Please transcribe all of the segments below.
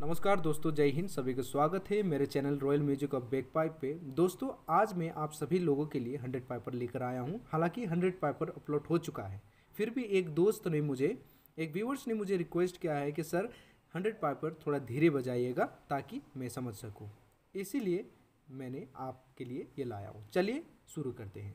नमस्कार दोस्तों, जय हिंद, सभी का स्वागत है मेरे channel royal music of bagpipe पे। दोस्तों, आज मैं आप सभी लोगों के लिए हंड्रेड पाइपर लेकर आया हूँ। हालाँकि हंड्रेड पाइपर अपलोड हो चुका है। फिर भी एक दोस्त ने मुझे, एक व्यूवर्स ने मुझे रिक्वेस्ट किया है कि, सर हंड्रेड पाइपर थोड़ा धीरे बजाइएगा ताकि मैं समझ सकूँ। इसीलिए मैंने आपके लिए ये लाया हूँ। चलिए शुरू करते हैं।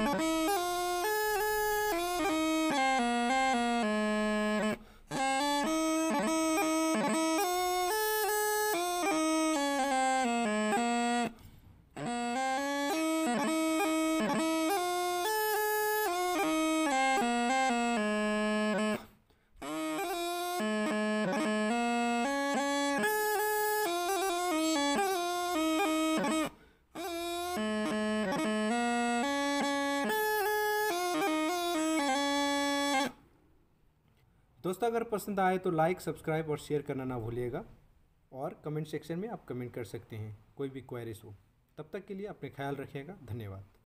Mm-hmm. दोस्तों, अगर पसंद आए तो लाइक सब्सक्राइब और शेयर करना ना भूलिएगा। और कमेंट सेक्शन में आप कमेंट कर सकते हैं, कोई भी क्वेरीज हो। तब तक के लिए अपने ख्याल रखिएगा। धन्यवाद।